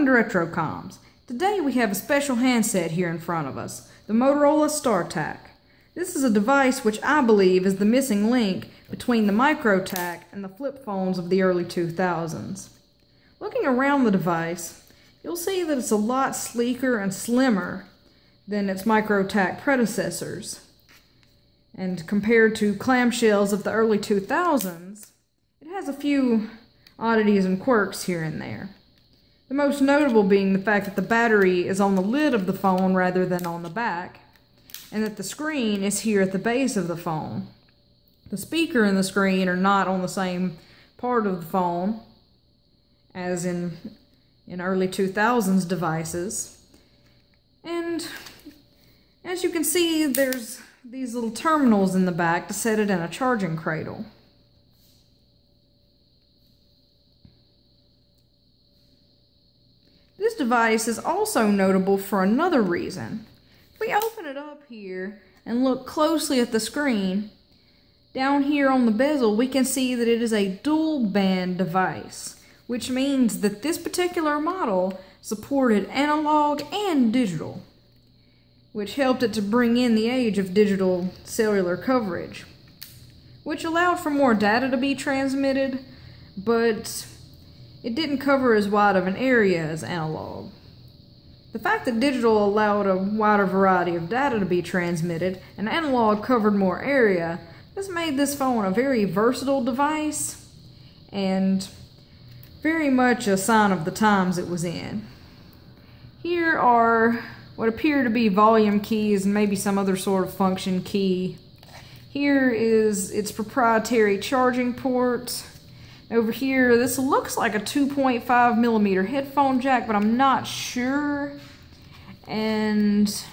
Welcome to RetroComms. Today we have a special handset here in front of us, the Motorola StarTAC. This is a device which I believe is the missing link between the MicroTAC and the flip phones of the early 2000s. Looking around the device, you'll see that it's a lot sleeker and slimmer than its MicroTAC predecessors. And compared to clamshells of the early 2000s, it has a few oddities and quirks here and there. The most notable being the fact that the battery is on the lid of the phone rather than on the back, and that the screen is here at the base of the phone. The speaker and the screen are not on the same part of the phone as in in early 2000s devices. And as you can see, there's these little terminals in the back to set it in a charging cradle. This device is also notable for another reason. If we open it up here and look closely at the screen, down here on the bezel we can see that it is a dual band device, which means that this particular model supported analog and digital, which helped it to bring in the age of digital cellular coverage, which allowed for more data to be transmitted, but it didn't cover as wide of an area as analog. The fact that digital allowed a wider variety of data to be transmitted and analog covered more area has made this phone a very versatile device and very much a sign of the times it was in. Here are what appear to be volume keys and maybe some other sort of function key. Here is its proprietary charging port. Over here, this looks like a 2.5 millimeter headphone jack, but I'm not sure. And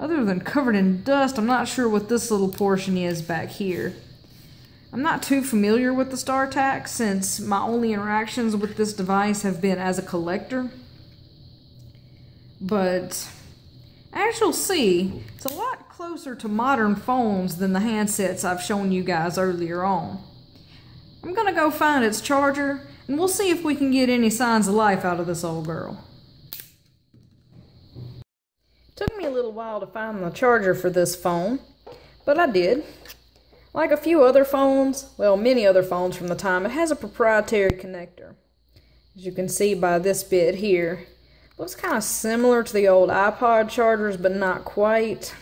other than covered in dust, I'm not sure what this little portion is back here. I'm not too familiar with the StarTAC since my only interactions with this device have been as a collector. But as you'll see, it's a lot closer to modern phones than the handsets I've shown you guys earlier on. I'm gonna go find its charger, and we'll see if we can get any signs of life out of this old girl. Took me a little while to find the charger for this phone, but I did. Like a few other phones, well, many other phones from the time, it has a proprietary connector. As you can see by this bit here, looks kind of similar to the old iPod chargers, but not quite.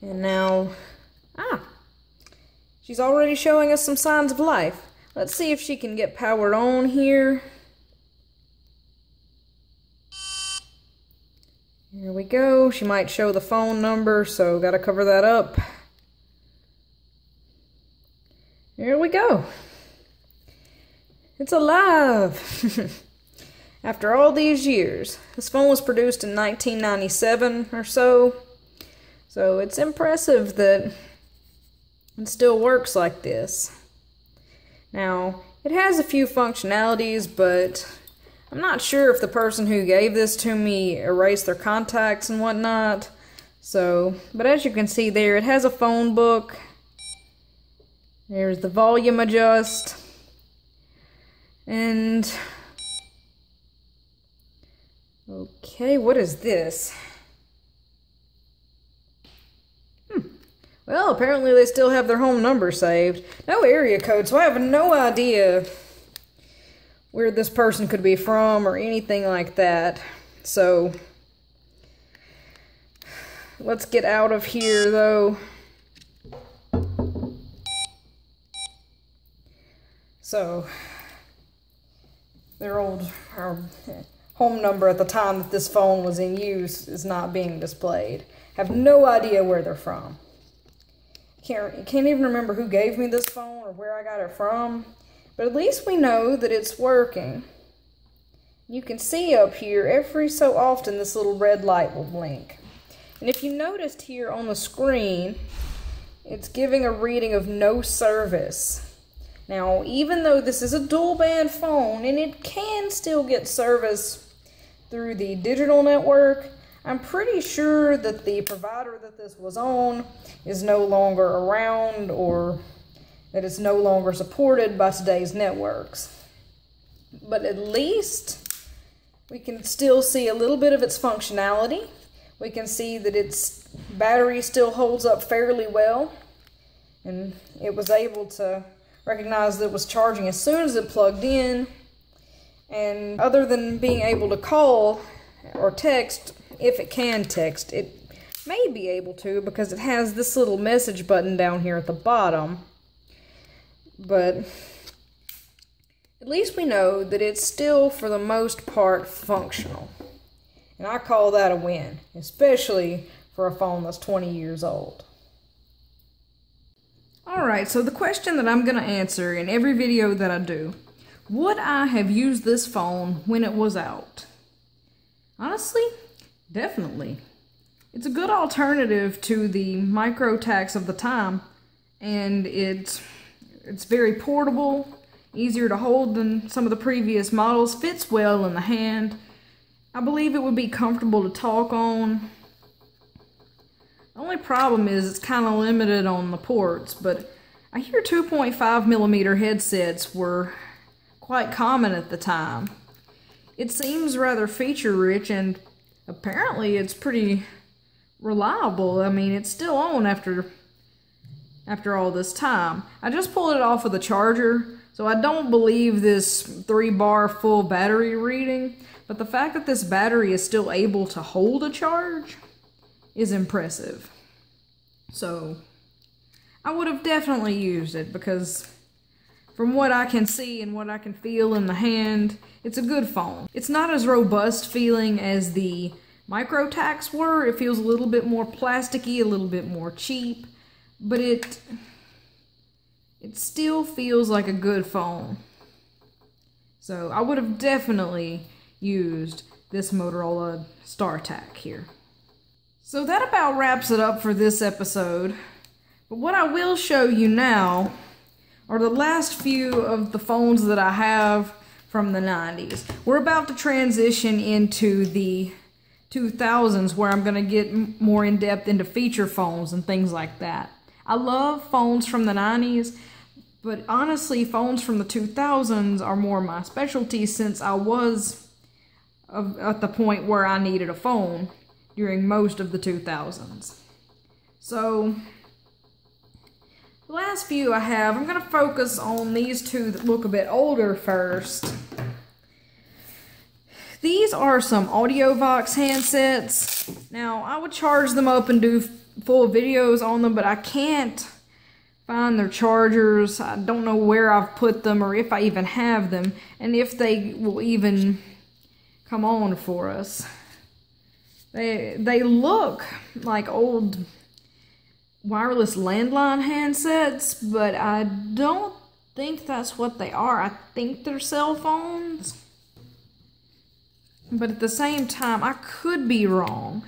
And now, She's already showing us some signs of life. Let's see if she can get powered on here. Here we go. She might show the phone number, so gotta cover that up. Here we go. It's alive. After all these years. This phone was produced in 1997 or so. So it's impressive that it still works like this. Now, it has a few functionalities, but I'm not sure if the person who gave this to me erased their contacts and whatnot. So, but as you can see there, it has a phone book. There's the volume adjust. And, okay, what is this? Well, apparently they still have their home number saved. No area code, so I have no idea where this person could be from or anything like that. So, let's get out of here, though. So, their old home number at the time that this phone was in use is not being displayed. Have no idea where they're from. Can't, can't even remember who gave me this phone or where I got it from. But at least we know that it's working. You can see up here every so often this little red light will blink. And if you noticed here on the screen, it's giving a reading of no service. Now, even though this is a dual band phone and it can still get service through the digital network, I'm pretty sure that the provider that this was on is no longer around or that it's no longer supported by today's networks. but at least we can still see a little bit of its functionality. We can see that its battery still holds up fairly well. And it was able to recognize that it was charging as soon as it plugged in. And other than being able to call or text, if it can text, it may be able to because it has this little message button down here at the bottom. But at least we know that it's still, for the most part, functional. And I call that a win, especially for a phone that's 20 years old. Alright, so the question that I'm going to answer in every video that I do, would I have used this phone when it was out? Honestly, definitely. It's a good alternative to the MicroTACs of the time, and it's, it's very portable, easier to hold than some of the previous models, fits well in the hand, I believe it would be comfortable to talk on. The only problem is it's kind of limited on the ports, but I hear 2.5 millimeter headsets were quite common at the time. It seems rather feature rich and apparently it's pretty reliable. I mean, it's still on after after all this time. I just pulled it off of the charger, so I don't believe this three bar full battery reading. But the fact that this battery is still able to hold a charge is impressive. So I would have definitely used it because from what I can see and what I can feel in the hand, it's a good phone. It's not as robust feeling as the MicroTACs were. It feels a little bit more plasticky, a little bit more cheap, but it it still feels like a good phone. So I would have definitely used this Motorola StarTAC here. So that about wraps it up for this episode. But what I will show you now are the last few of the phones that I have from the 90s. We're about to transition into the 2000s where I'm going to get more in depth into feature phones and things like that. I love phones from the 90s, but honestly, phones from the 2000s are more my specialty since I was at the point where I needed a phone during most of the 2000s. So, the last few I have, I'm going to focus on these two that look a bit older first. These are some AudioVox handsets. Now, I would charge them up and do full videos on them, but I can't find their chargers. I don't know where I've put them or if I even have them, and if they will even come on for us. They, they look like old wireless landline handsets, but I don't think that's what they are. I think they're cell phones. But at the same time, I could be wrong.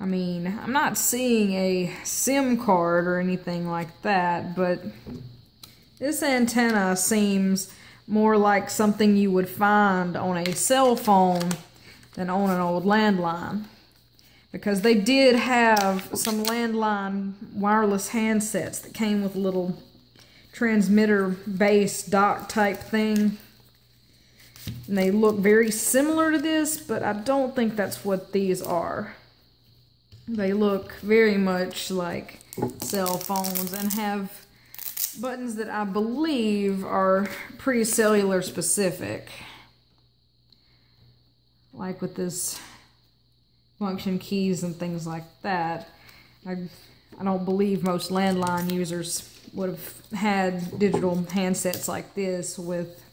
I mean, I'm not seeing a SIM card or anything like that, but this antenna seems more like something you would find on a cell phone than on an old landline. Because they did have some landline wireless handsets that came with a little transmitter base dock type thing. And they look very similar to this, but I don't think that's what these are. They look very much like cell phones and have buttons that I believe are pretty cellular specific. Like with this function keys and things like that. I, I don't believe most landline users would have had digital handsets like this with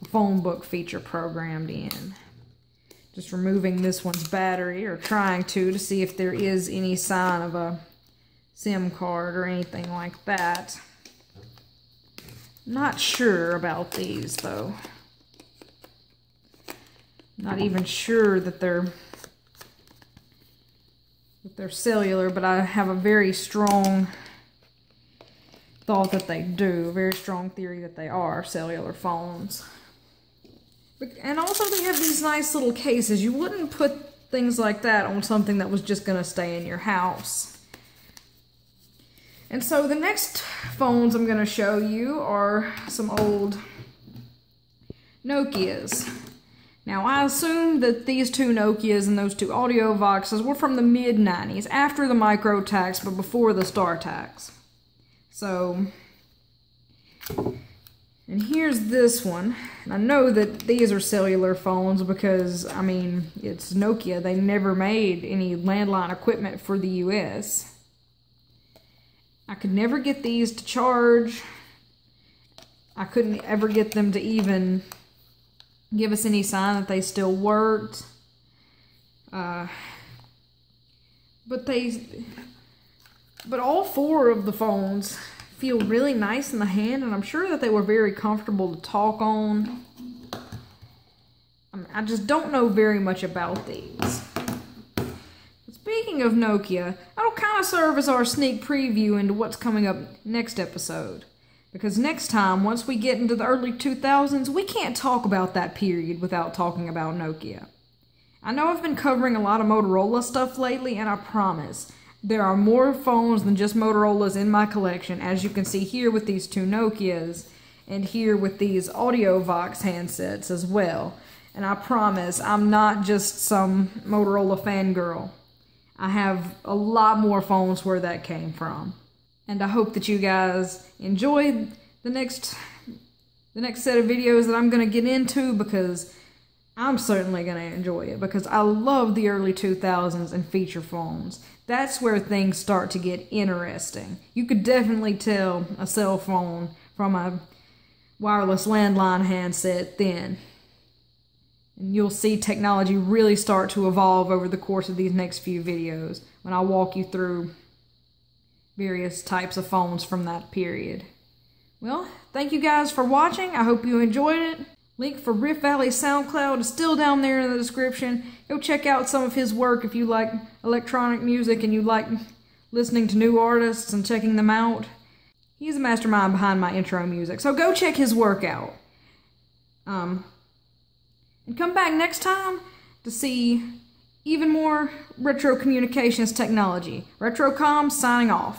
a phone book feature programmed in. Just removing this one's battery or trying to to see if there is any sign of a SIM card or anything like that. Not sure about these though. Not even sure that they're they're cellular, but I have a very strong thought that they do. Very strong theory that they are cellular phones. And also they have these nice little cases. You wouldn't put things like that on something that was just going to stay in your house. And so the next phones I'm going to show you are some old Nokias. Now, I assume that these two Nokias and those two Audio Voxes were from the mid 90s, after the MicroTACs, but before the StarTACs. So, and here's this one. And I know that these are cellular phones because, I mean, it's Nokia. They never made any landline equipment for the US. I could never get these to charge. I couldn't ever get them to even give us any sign that they still worked. Uh, but they, but all four of the phones feel really nice in the hand, and I'm sure that they were very comfortable to talk on. I, mean, I just don't know very much about these. Speaking of Nokia, that'll kind of serve as our sneak preview into what's coming up next episode. Because next time, once we get into the early 2000s, we can't talk about that period without talking about Nokia. I know I've been covering a lot of Motorola stuff lately, and I promise, there are more phones than just Motorola's in my collection, as you can see here with these two Nokias, and here with these AudioVox handsets as well. And I promise, I'm not just some Motorola fangirl. I have a lot more phones where that came from. And I hope that you guys enjoyed the next the next set of videos that I'm going to get into because I'm certainly going to enjoy it because I love the early 2000s and feature phones. That's where things start to get interesting. You could definitely tell a cell phone from a wireless landline handset then. And you'll see technology really start to evolve over the course of these next few videos when I walk you through various types of phones from that period. Well, thank you guys for watching. I hope you enjoyed it. Link for RiffValley SoundCloud is still down there in the description. Go check out some of his work if you like electronic music and you like listening to new artists and checking them out. He's a mastermind behind my intro music, so go check his work out. Um, and come back next time to see even more retro communications technology. Retrocom signing off.